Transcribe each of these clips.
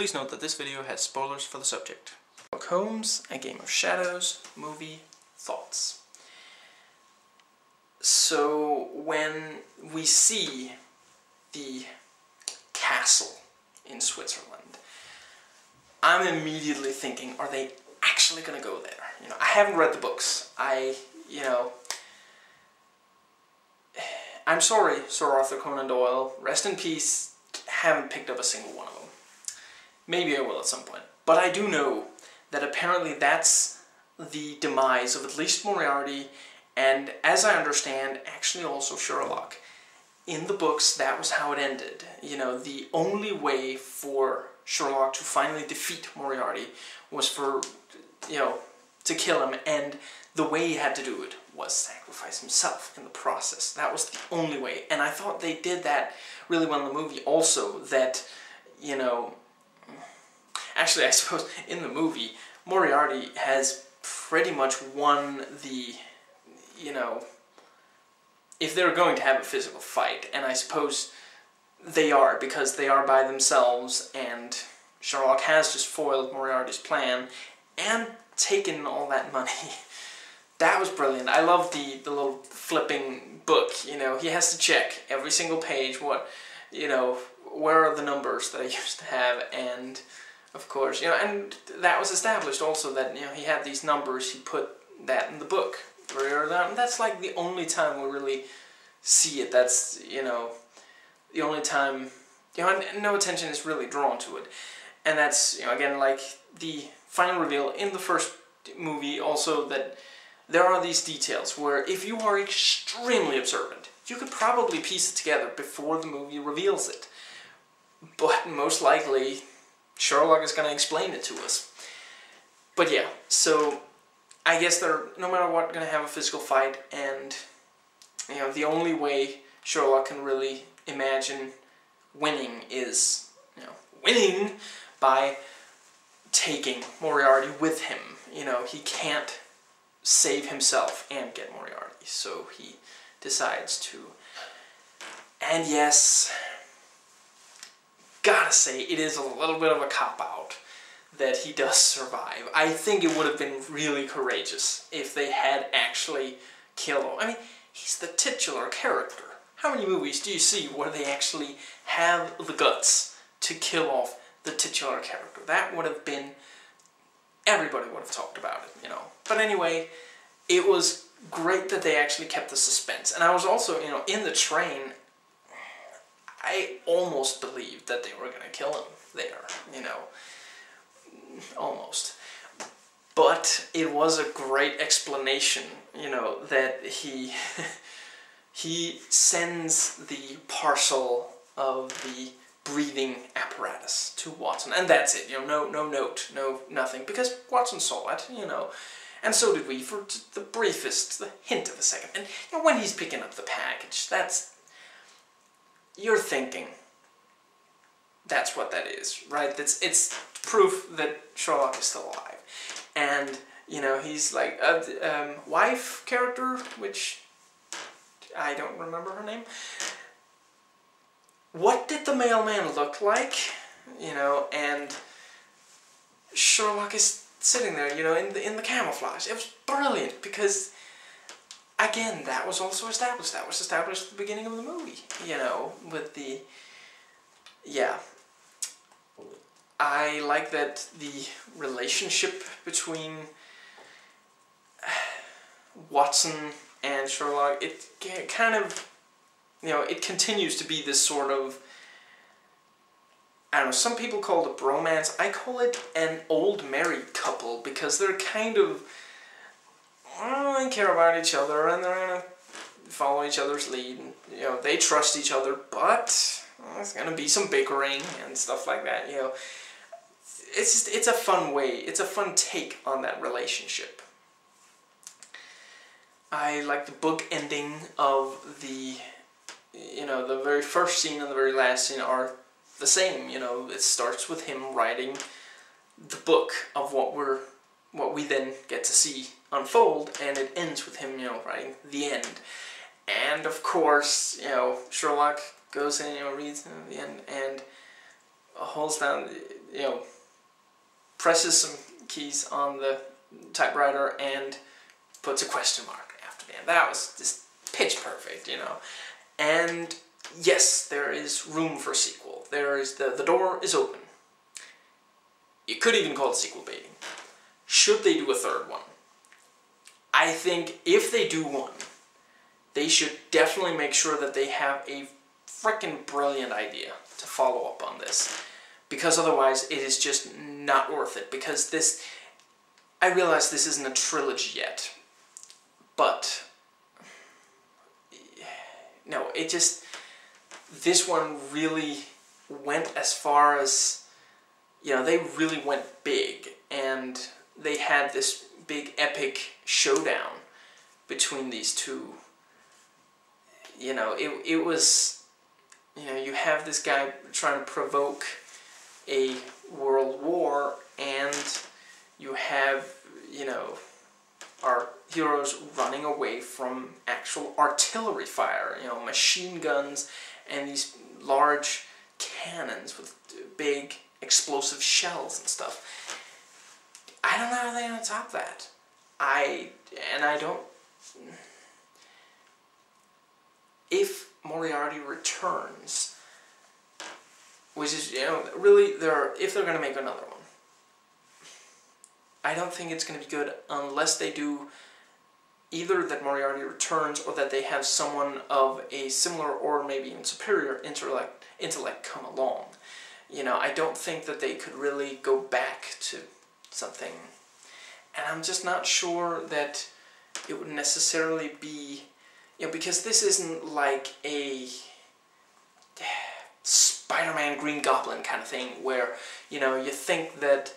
Please note that this video has spoilers for the subject. Sherlock Holmes, A Game of Shadows, movie, thoughts. So when we see the castle in Switzerland, I'm immediately thinking, are they actually going to go there? You know, I haven't read the books. I, you know, I'm sorry, Sir Arthur Conan Doyle. Rest in peace. Haven't picked up a single one of them. Maybe I will at some point. But I do know that apparently that's the demise of at least Moriarty, and as I understand, actually also Sherlock. In the books, that was how it ended. You know, the only way for Sherlock to finally defeat Moriarty was for, you know, to kill him, and the way he had to do it was sacrifice himself in the process. That was the only way. And I thought they did that really well in the movie also, that, actually I suppose in the movie, Moriarty has pretty much won the, you know, if they're going to have a physical fight, and I suppose they are, because they are by themselves, and Sherlock has just foiled Moriarty's plan, and taken all that money. that was brilliant. I love the, the little flipping book, you know, he has to check every single page what, you know, where are the numbers that I used to have, and of course, you know, and that was established also that, you know, he had these numbers, he put that in the book. And that's like the only time we really see it. That's, you know, the only time, you know, no attention is really drawn to it. And that's, you know, again, like the final reveal in the first movie also that there are these details where if you are extremely observant, you could probably piece it together before the movie reveals it. But most likely, Sherlock is going to explain it to us. But yeah, so I guess they're, no matter what, going to have a physical fight, and, you know, the only way Sherlock can really imagine winning is, you know, winning by taking Moriarty with him. You know, he can't save himself and get Moriarty, so he decides to. And yes, gotta say, it is a little bit of a cop-out that he does survive. I think it would have been really courageous if they had actually killed him. I mean, he's the titular character. How many movies do you see where they actually have the guts to kill off the titular character? That would have been... Everybody would have talked about it, you know. But anyway, it was great that they actually kept the suspense. And I was also, you know, in the train, I almost believed that they were going to kill him there, you know. Almost. But it was a great explanation, you know, that he he sends the parcel of the breathing apparatus to Watson, and that's it. You know, no no note, no nothing, because Watson saw it, you know, and so did we for the briefest, the hint of a second. And you know, when he's picking up the package, that's you're thinking that's what that is, right? That's it's proof that Sherlock is still alive, and you know he's like a um, wife character, which I don't remember her name. What did the mailman look like? You know, and Sherlock is sitting there, you know, in the in the camouflage. It was brilliant because again, that was also established. That was established at the beginning of the movie, you know, with the yeah. I like that the relationship between Watson and Sherlock, it, kind of, you know, it continues to be this sort of, I don't know, some people call it a bromance. I call it an old married couple because they're kind of, they care about each other and they're to follow each other's lead. You know, they trust each other, but going to be some bickering and stuff like that, you know. It's just, it's a fun way, it's a fun take on that relationship. I like the book ending of the, you know, the very first scene and the very last scene are the same. You know, it starts with him writing the book of what we're, what we then get to see unfold, and it ends with him, you know, writing the end. And of course, you know, Sherlock goes in, you know, reads the end, and holds down, you know, presses some keys on the typewriter and puts a question mark after the end. That was just pitch perfect, you know. And yes, there is room for sequel. There is the the door is open. You could even call it sequel baiting. Should they do a third one? I think if they do one, they should definitely make sure that they have a freaking brilliant idea to follow up on this. Because otherwise it is just not worth it. Because this, I realize this isn't a trilogy yet, but no, it just, this one really went as far as, you know, they really went big and they had this big epic showdown between these two. You know, it, it was, you know, you have this guy trying to provoke a world war and you have, you know, our heroes running away from actual artillery fire, you know, machine guns and these large cannons with big explosive shells and stuff. I don't know how they're gonna top that. I and I don't. If Moriarty returns, which is you know really there, if they're gonna make another one, I don't think it's gonna be good unless they do either that Moriarty returns or that they have someone of a similar or maybe even superior intellect intellect come along. You know, I don't think that they could really go back to something. And I'm just not sure that it would necessarily be, you know, because this isn't like a Spider-Man Green Goblin kind of thing where, you know, you think that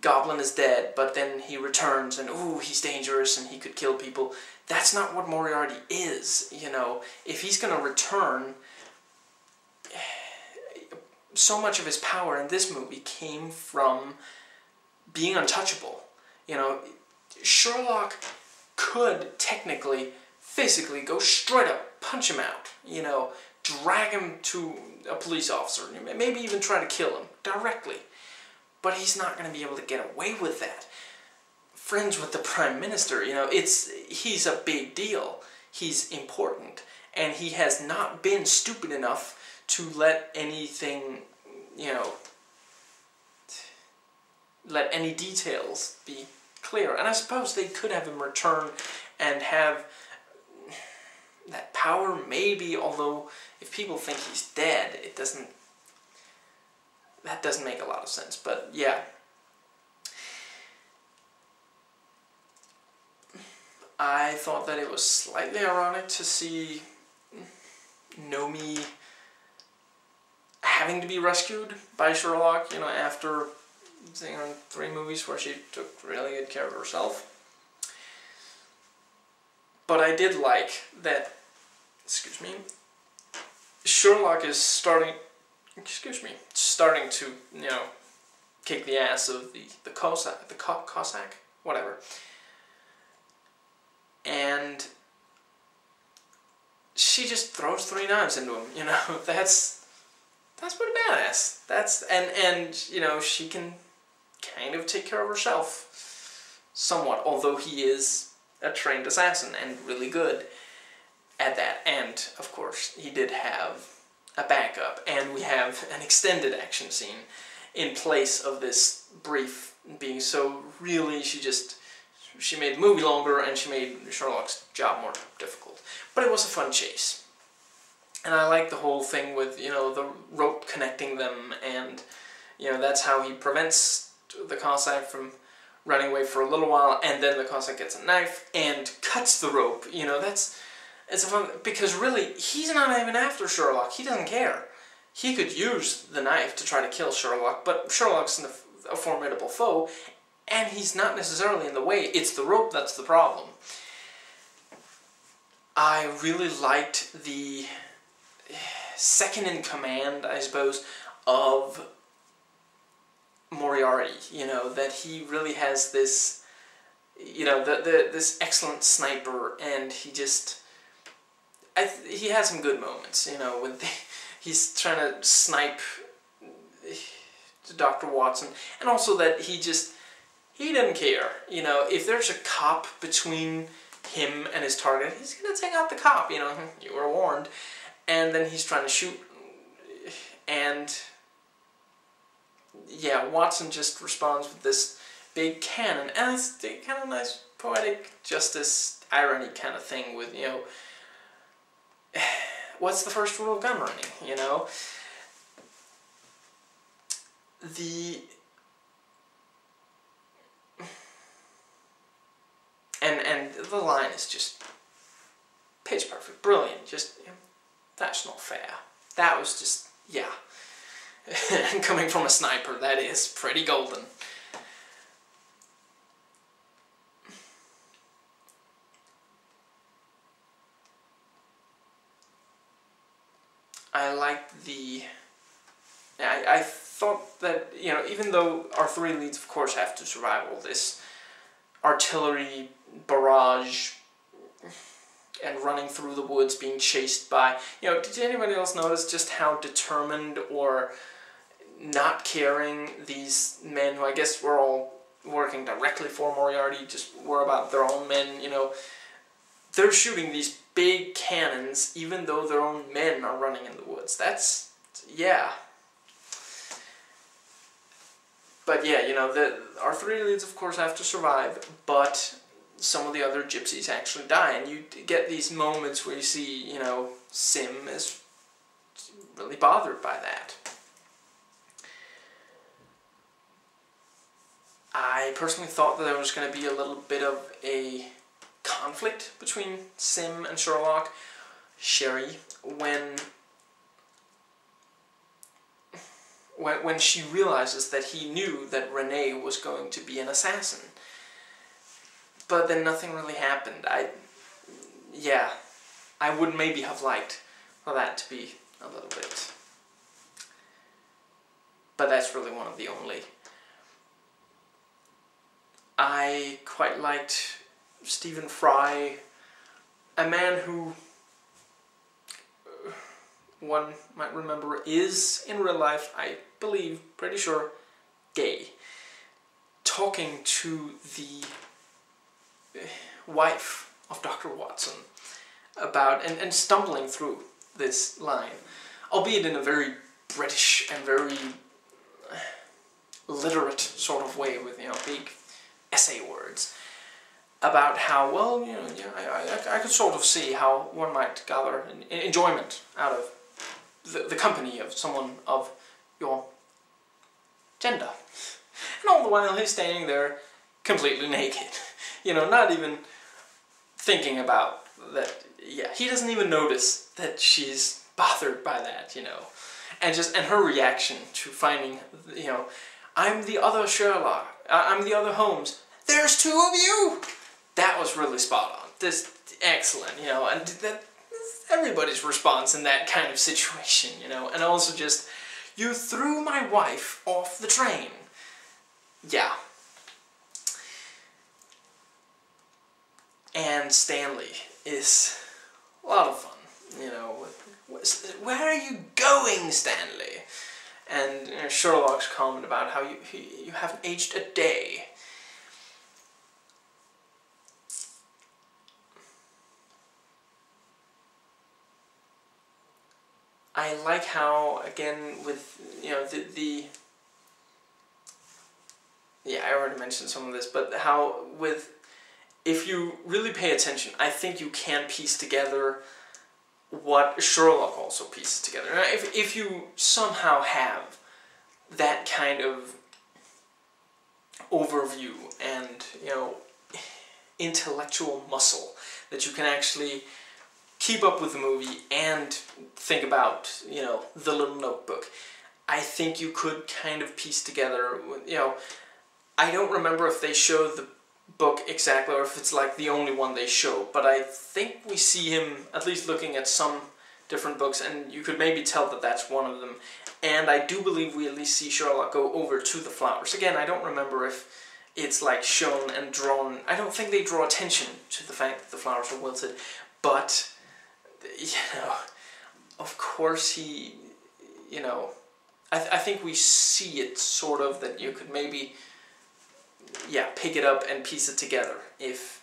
Goblin is dead, but then he returns and, ooh, he's dangerous and he could kill people. That's not what Moriarty is, you know. If he's going to return, so much of his power in this movie came from being untouchable. You know, Sherlock could technically, physically go straight up, punch him out, you know, drag him to a police officer, maybe even try to kill him directly. But he's not going to be able to get away with that. Friends with the Prime Minister, you know, it's he's a big deal. He's important. And he has not been stupid enough to let anything, you know, let any details be clear. And I suppose they could have him return and have that power maybe, although if people think he's dead, it doesn't, that doesn't make a lot of sense. But yeah. I thought that it was slightly ironic to see Noomi having to be rescued by Sherlock, you know, after her in three movies where she took really good care of herself. But I did like that, excuse me, Sherlock is starting, excuse me, starting to, you know, kick the ass of the, the Cossack, the Co Cossack, whatever. And she just throws three knives into him, you know, that's, that's what a badass. That's, and, and, you know, she can kind of take care of herself somewhat, although he is a trained assassin and really good at that. And, of course, he did have a backup, and we have an extended action scene in place of this brief being so really she just she made the movie longer and she made Sherlock's job more difficult. But it was a fun chase. And I like the whole thing with, you know, the rope connecting them and, you know, that's how he prevents the Cossack from running away for a little while, and then the Cossack gets a knife and cuts the rope. You know, that's it's a fun because really he's not even after Sherlock. He doesn't care. He could use the knife to try to kill Sherlock, but Sherlock's a formidable foe, and he's not necessarily in the way. It's the rope that's the problem. I really liked the second in command, I suppose, of Moriarty, you know, that he really has this, you know, the, the this excellent sniper, and he just, I he has some good moments, you know, the, he's trying to snipe eh, Dr. Watson, and also that he just he doesn't care. You know, if there's a cop between him and his target, he's gonna take out the cop. You know, you were warned, and then he's trying to shoot, eh, and yeah, Watson just responds with this big cannon, and it's kind of nice poetic justice irony kind of thing with you know what's the first rule of gun running you know? The and and the line is just pitch perfect brilliant just you know, that's not fair. That was just yeah coming from a sniper that is pretty golden I liked the. I, I thought that, you know, even though our three leads, of course, have to survive all this artillery barrage and running through the woods, being chased by. You know, did anybody else notice just how determined or not caring these men, who I guess were all working directly for Moriarty, just were about their own men, you know, they're shooting these big cannons even though their own men are running in the woods. That's, yeah. But yeah, you know, the, our three leads of course have to survive, but some of the other gypsies actually die, and you get these moments where you see, you know, Sim is really bothered by that. I personally thought that there was going to be a little bit of a conflict between Sim and Sherlock, Sherry, when when, she realizes that he knew that Renee was going to be an assassin. But then nothing really happened. I, yeah, I would maybe have liked for that to be a little bit. But that's really one of the only. I quite liked Stephen Fry, a man who uh, one might remember is in real life, I believe, pretty sure, gay, talking to the uh, wife of Dr. Watson about and, and stumbling through this line, albeit in a very British and very uh, literate sort of way with, you know, big essay words about how, well, you know, yeah, I, I, I could sort of see how one might gather enjoyment out of the, the company of someone of your gender. And all the while he's standing there completely naked. You know, not even thinking about that, yeah, he doesn't even notice that she's bothered by that, you know. And just, and her reaction to finding, you know, I'm the other Sherlock, I'm the other Holmes, there's two of you! that was really spot on. This excellent, you know, and that everybody's response in that kind of situation, you know, and also just you threw my wife off the train. Yeah. And Stanley is a lot of fun, you know. Where are you going, Stanley? And you know, Sherlock's comment about how you you haven't aged a day. I like how, again, with, you know, the, the yeah, I already mentioned some of this, but how with, if you really pay attention, I think you can piece together what Sherlock also pieces together. Now, if, if you somehow have that kind of overview and, you know, intellectual muscle that you can actually keep up with the movie and think about, you know, the little notebook. I think you could kind of piece together, you know, I don't remember if they show the book exactly or if it's like the only one they show, but I think we see him at least looking at some different books and you could maybe tell that that's one of them. And I do believe we at least see Sherlock go over to the flowers. Again, I don't remember if it's like shown and drawn. I don't think they draw attention to the fact that the flowers are wilted, but you know, of course he, you know, I, th- I think we see it sort of that you could maybe yeah pick it up and piece it together if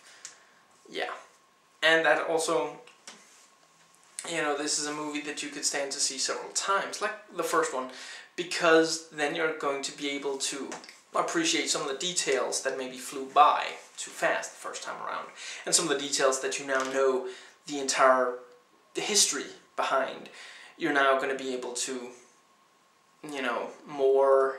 yeah. And that also you know this is a movie that you could stand to see several times like the first one because then you're going to be able to appreciate some of the details that maybe flew by too fast the first time around and some of the details that you now know the entire history behind. You're now going to be able to you know, more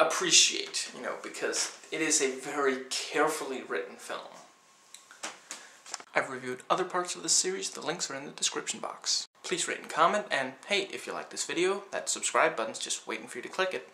appreciate, you know, because it is a very carefully written film. I've reviewed other parts of this series, the links are in the description box. Please rate and comment, and hey, if you like this video, that subscribe button's just waiting for you to click it.